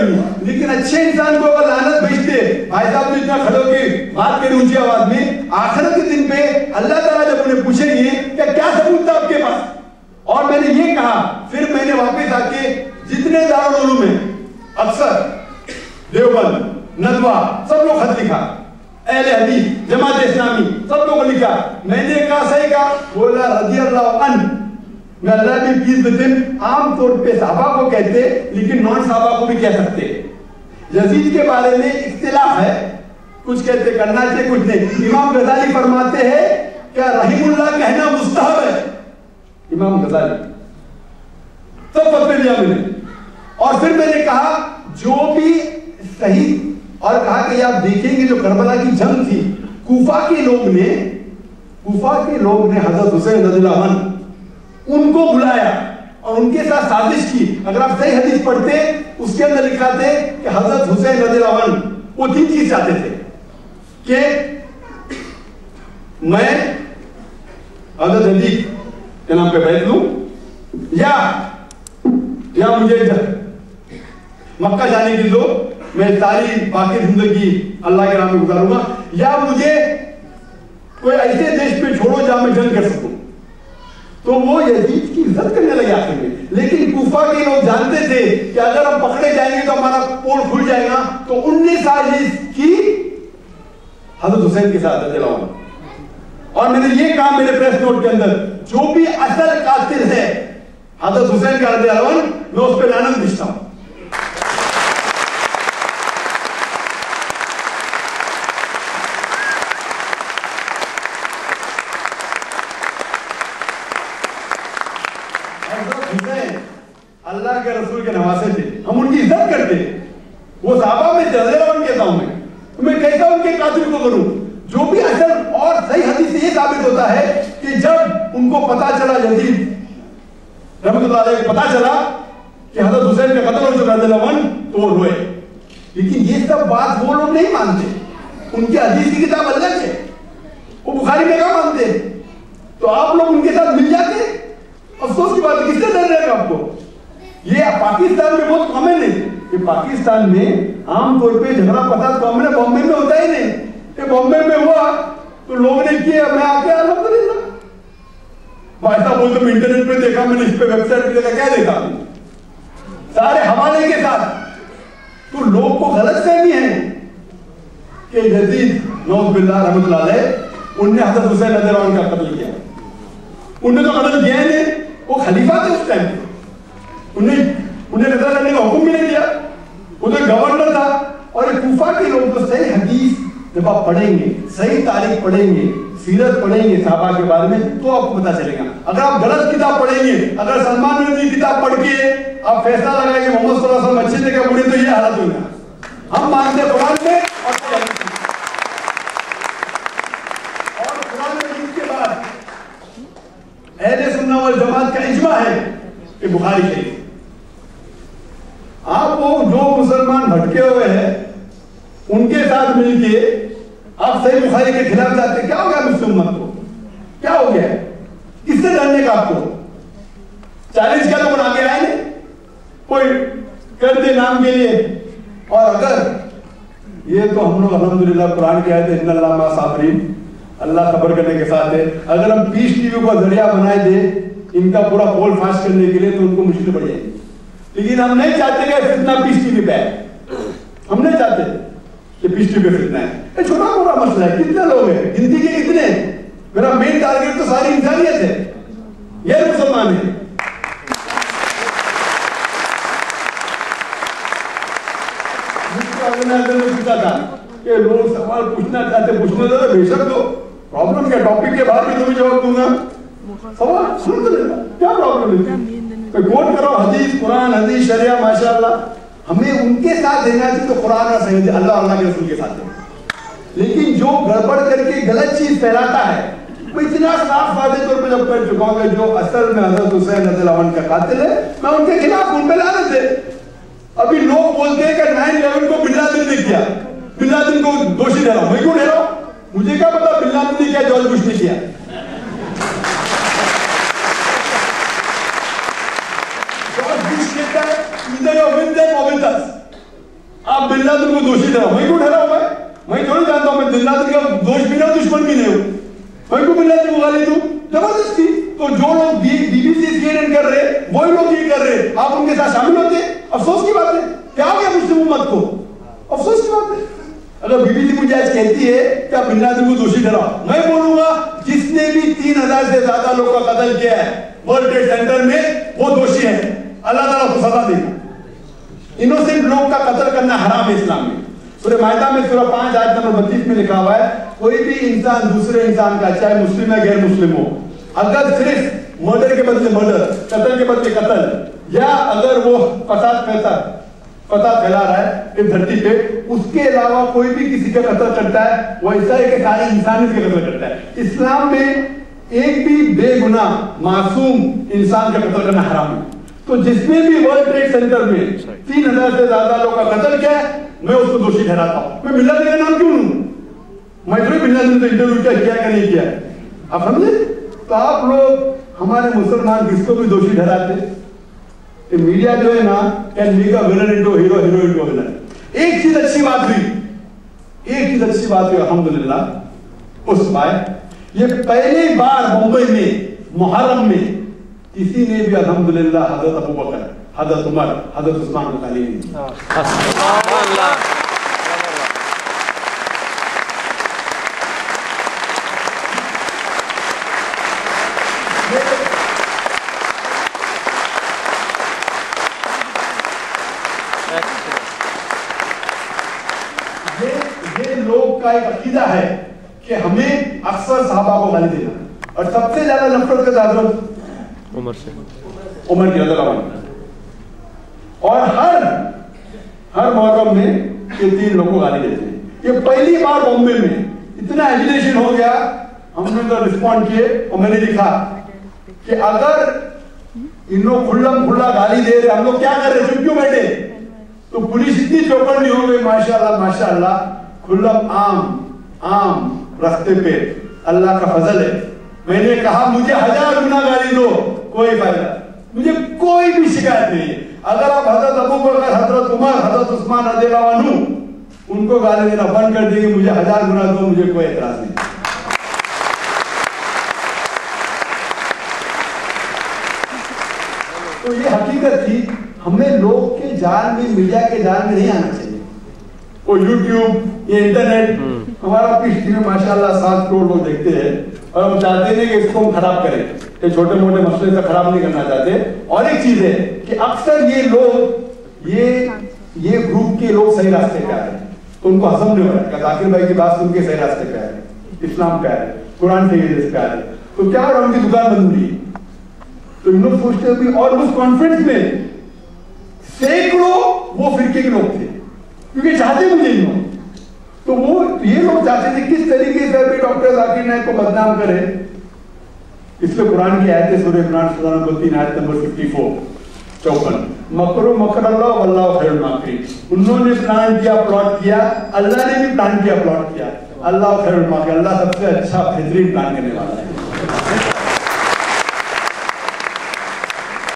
लेकिन अच्छे इंसान को अगर लानत भेजते भाई साहब ने इतना खड़ो के बात करी ऊँची आवाज़ में आखिरत के दिन पे अल्लाह ताला जब उन्हें पूछेंगे कि क्या सबूत था आपके पास? और मैंने ये कहा, फिर मैंने वापस आके जितने दारुल में अक्सर, देवबंद नदवा सब लोग खत लिखा, अहले हदीस, जमात इस्लामी, सब लोगों को लिखा। मैंने कहा, सही कहा? बोला रज़ी अल्लाह मैं अल्लाह की पीस विद आमतौर पे साहबा को कहते, लेकिन नॉन साहबा को भी कह सकते। यजीद के बारे में इख्तिलाफ है। कुछ कहते, करना चाहिए, कुछ नहीं। इमाम गजाली फरमाते हैं, क्या रहीमुल्लाह कहना मुस्तहब है? इमाम गजाली। सब फतवे लिया मैंने। और फिर मैंने कहा, जो भी सही और कहा कि आप देखेंगे जो करबला की जंग थी, कूफा के लोग ने, कूफा के लोग ने हज़रत हुसैन रजील्लाहु उनको बुलाया और उनके साथ साजिश की। अगर आप सही हदीस पढ़ते, उसके अंदर लिखा थे कि हज़रत हुसैन रजील्लाहु वो तीन चीज़ चाहते थे कि मैं हज़रत अली के नाम पे बैठ लूँ या या मुझे मक्का जाने की दो मैं सारी बाकी ज़िंदगी अल्लाह के नाम में गुजारूँगा या मुझे कोई ऐसे देश पे छोड़ो जहाँ मैं जंग कर सकूँ। तो वो यजीद की इज़्ज़त करने लगे आखिर में। लेकिन कुफा के लोग जानते थे कि अगर हम पकड़े जाएँगे तो हमारा पोल खुल जाएगा। तो उन्नीस साल की हज़रत हुसैन के साथ और मैंने ये कहा मेरे प्रेस नोट के अंदर, जो भी असल कातिल है, हज़रत हुसैन का मैं उस पर आनंद दिखता हूँ। अल्लाह के रसूल के नवासे थे। हम उनकी इज़्ज़त करते वो साहबा में जजरावन कहता हूँ मैं तो मैं कैसा उनके कातिल को करूँ? जो भी असल और सही हदीस से ये साबित होता है कि जब उनको पता चला, यजीद, रहमतुल्लाह को पता चला कि हज़रत हुसैन का कत्ल हो चुका रजील्लाहु तो वो रोए। लेकिन ये सब बात वो लोग नहीं मानते। उनके हदीस की किताब अलग है। वो बुखारी में क्या मानते तो आप लोग उनके साथ मिल जाते अफसोस की बात किससे डर रहेगा आपको ये पाकिस्तान में बहुत कॉमन है कि पाकिस्तान में आमतौर पे झगड़ा फसाद कॉमन है बॉम्बे में होता ही नहीं। कि बॉम्बे में हुआ तो लोगों ने किया, मैं आके अलहमदुलिल्लाह भाई साहब बोलते मैं इंटरनेट पे देखा, मैंने इस पे वेबसाइट पे देखा, क्या देखा? सारे हवाले के साथ। तो लोग को गलत फहमी है कि जदीद नौज बिल्ला रहमतुल्लाह उनने हज़रत हुसैन रज़ी का कत्ल किया। उन्हें तो कत्ल किया नहीं। वो खलीफा थे उस टाइम उन्हें उन्हें कत्ल करने का हुक्म भी नहीं दिया उधर गवर्नर था और कूफा के लोग तो सही हदीस जब आप पढ़ेंगे सही तारीख पढ़ेंगे सीरत पढ़ेंगे साहबा के बारे में तो आपको पता चलेगा अगर आप गलत किताब पढ़ेंगे अगर सलमान रज़ी किताब पढ़ के आप फैसला लगाएँगे मोहम्मद अच्छे थे क्या बुरे तो ये हालत होगा हम मानते हैं कुरान में। और कुरान मजीद के बाद अहले सुन्ना वल जमात का इजमा है कि बुखारी शरीफ आप वो जो मुसलमान भटके हुए हैं, उनके साथ मिलके आप सही बुखारी के खिलाफ जाते क्या हो गया मुस्लिम को? क्या हो गया? किससे जानने का आपको? चालीस का लोग आगे आए। कोई कर दे नाम के लिए। और अगर ये तो हम लोग अलहमदुलिल्लाह कुरान के आयत इन्नल्लाह साबरीन अल्लाह खबर करने के साथ है। अगर हम पीस टीवी को ज़रिया बनाए दे, इनका पूरा पोल फास्ट करने के लिए तो उनको मुश्किल पड़ जाएगी। लेकिन हम नहीं चाहते कि फितना पीस टीवी पे हम नहीं चाहते कि पीस टीवी पे फितना है ये छोटा मोटा मसला है। कितने लोग हैं? गिनती के कितने? मेरा मेन टारगेट तो सारी इंसानियत है। ये मुसलमान है। पूछा था कि लोग सवाल पूछना चाहते पूछने दो, बेशक दो। क्या टॉपिक के बाद भी तुम्हें जवाब दूँगा? सवाल? सुन तो लेना। क्या प्रॉब्लम है? कोट करो, हदीस, कुरान, हदीस, शरिया, माशाल्लाह। हमें उनके साथ देना चाहिए तो कुरान और सही अल्लाह अल्लाह के रसूल के साथ देना लेकिन जो गड़बड़ करके गलत चीज़ फैलाता है मैं इतना साफ़ वादे तौर पे जब कर चुका हूँ जो असल में हज़रत हुसैन रज़ियल्लाहु का कातिल है, मैं उनके खिलाफ उन पे लानत है। अभी लोग बोलते हैं कि नाइन इलेवन को बिन लादेन ने किया। बिन लादेन को दोषी ठहरा मैं क्यों ठहरा मुझे क्या पता लादेन ने किया जॉर्ज बुश ने किया। जॉर्ज बुश कहता है with us. आप बिन लादेन को दोषी ठहराओ। मैं क्यों ठहराऊं मैं? मैं जानता हूँ मैं का दोष भी ना दुश्मन भी नहीं हूँ। मैं को गाली दूँ ज़बरदस्ती। तो जो लोग बीबीसी सीएनएन कर रहे, वही लोग ये कर रहे। आप उनके साथ शामिल होते? अफसोस की बात है। क्या हो गया मुस्लिम उम्मत को? अफसोस की बात है। अगर बीबीसी मुझे आज कहती है कि आप लादेन को दोषी ठहराओ। मैं बोलूँगा, जिसने भी तीन हज़ार से ज़्यादा लोग का कत्ल किया है, वर्ल्ड ट्रेड सेंटर में, वो दोषी है। अल्लाह ताला को सजा देगा। इनोसेंट लोग का कत्ल करना हराम है इस्लाम में। सूर्य मायदा में सूर्य पाँच, आयत नंबर बत्तीस में लिखा हुआ है, कोई भी इंसान दूसरे इंसान का, चाहे मुस्लिम है गैर मुस्लिम हो, अगर सिर्फ़ मर्डर के बदले मर्डर कत्ल के बदले कत्ल, या अगर वो फसाद फैसा फसाद फैला रहा है इस धरती पे उसके अलावा कोई भी किसी का कत्ल करता है, वो ऐसा है कि सारे इंसान इसका कत्ल करता है। इस्लाम में एक भी बेगुनाह, मासूम इंसान का कत्ल करना हराम है। तो जिसने भी वर्ल्ड ट्रेड सेंटर में तीन हज़ार से ज़्यादा लोग का कत्ल किया है, मैं उसको दोषी ठहराता हूँ। मैं मिल्ला का नाम क्यों लूँ? मैं थोड़ी बिल्ला से इंटरव्यू क्या, किया क्या नहीं किया? आप समझे? तो आप लोग हमारे मुसलमान किसको भी दोषी ठहराते कि मीडिया जो है ना can make a villain into hero hero into villain एक चीज़ अच्छी बात हुई। एक चीज़ अच्छी बात हुई अलहमदुल्ला उस बार ये पहली बार मुंबई में, मुहर्रम में, किसी ने भी अलहमदुल्ला हज़रत अबू बकर, हज़रत उमर, हज़रत उस्मान को गाली नहीं दी ये लोग का एक अकीदा है कि हमें अक्सर साहबा को गाली देना। और सबसे ज़्यादा नफरत करता हज़रत उमर से। उमर की और हर हर मुहर्रम में ये तीन लोग को गाली देते हैं। ये पहली बार बॉम्बे में इतना एजुकेशन हो गया हमने तो रिस्पॉन्ड किए और मैंने लिखा कि अगर इन लोग खुल्लम खुल्ला गाली दे रहे हम लोग क्या कर रहे चुप क्यों बैठे? तो पुलिस इतनी चौकन्नी हो गई माशाल्लाह माशाल्लाह। खुल्लम आम आम रास्ते पे अल्लाह का फजल है। मैंने कहा, मुझे हज़ार गुना गाली दो, कोई फ़ायदा मुझे कोई भी शिकायत नहीं अगर आप हज़रत अबू बकर, हज़रत उमर, हज़रत उस्मान अन्हु, उनको गाली देना बंद कर देंगे, मुझे हज़ार गुना दो, मुझे कोई एतराज़ नहीं। तो ये हकीकत थी, हमें लोग के जाल में, मीडिया के जाल में नहीं आना चाहिए। वो यूट्यूब ये इंटरनेट हमारा पीछे में माशाल्लाह सात करोड़ लोग देखते हैं और हम चाहते नहीं कि इसको हम खराब करें। ये छोटे मोटे मसले से खराब नहीं करना चाहते। और एक चीज़ है कि अक्सर ये लोग ये ये ग्रुप के लोग सही रास्ते पे आ रहे हैं। तो उनको हजम नहीं हो रहा है। जाकिर भाई की बात सुन के सही रास्ते पे आ रहे हैं? इस्लाम पे आ रहे हैं। कुरान से पे आ रहे हैं। तो क्या है उनकी दुकान बंद हो रही है तो इन लोग सोचते हैं और उस कॉन्फ्रेंस में सैकड़ों वो फिरके के लोग थे। क्योंकि चाहते मुझे इन लोग तो वो ये लोग चाहते थे, किस तरीके से अभी डॉक्टर जाकिर नायक को बदनाम करे? इसलिए कुरान की आयत सूर्य इमरान सुल्तान को तीन, आयत नंबर 54 चौपन। मकरो मकर अल्लाह अल्लाह खैर माकरी उन्होंने प्लान किया प्लॉट किया, अल्लाह ने भी प्लान किया, प्लॉट किया। अल्लाह खैर माकरी अल्लाह सबसे अच्छा बेहतरीन प्लान करने वाला है।